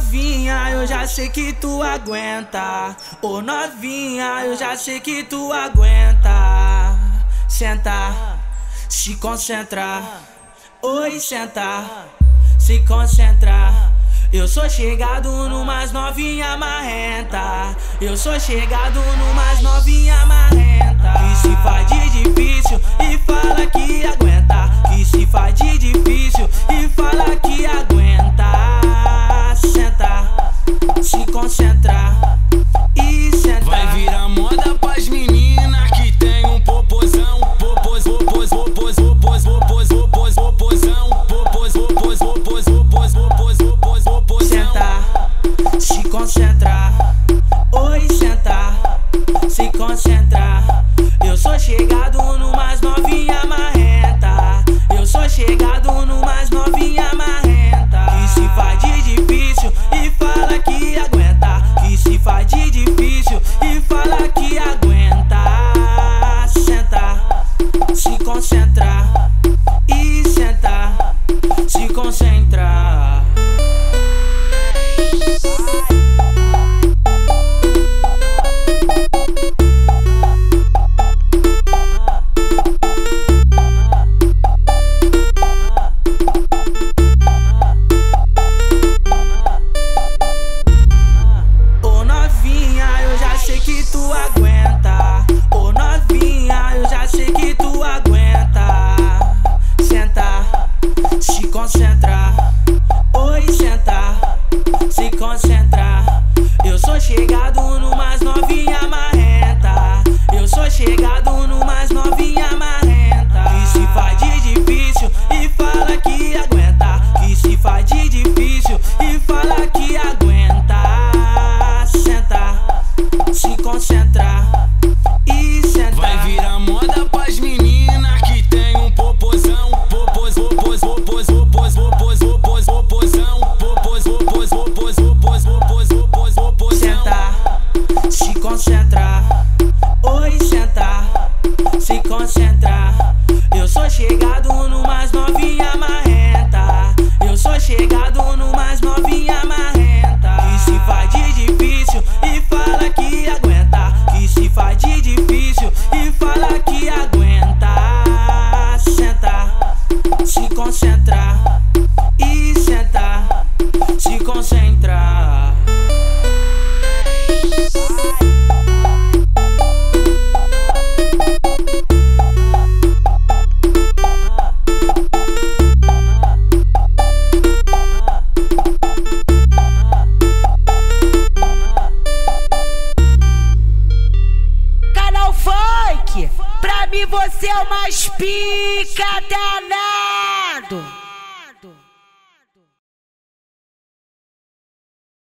novinha, eu já sei que tu aguenta. Ô novinha, eu já sei que tu aguenta. Senta, se concentra. Oi, senta, se concentra. Eu sou chegado numas novinha marrenta. Eu sou chegado numas novinha marrenta. Que se faz de difícil se concentra e senta. Vai virar moda pras meninas que tem um popozão. Popos, popos, popos, popos, popos, popos, popozão. Popos, popos, popos, popos, popos, popos, popozão. Senta, se concentra. Oi, senta, se concentra. Eu sou chegado numas que tu aguenta. Ô novinha, eu já sei que tu aguenta. Senta, se concentra. Oi, senta, se concentra. Eu sou chegado numas novinha marrenta. Eu sou chegado se concentra. Oi, senta, se concentra. Eu sou chegado Mim você é o mais pica danado.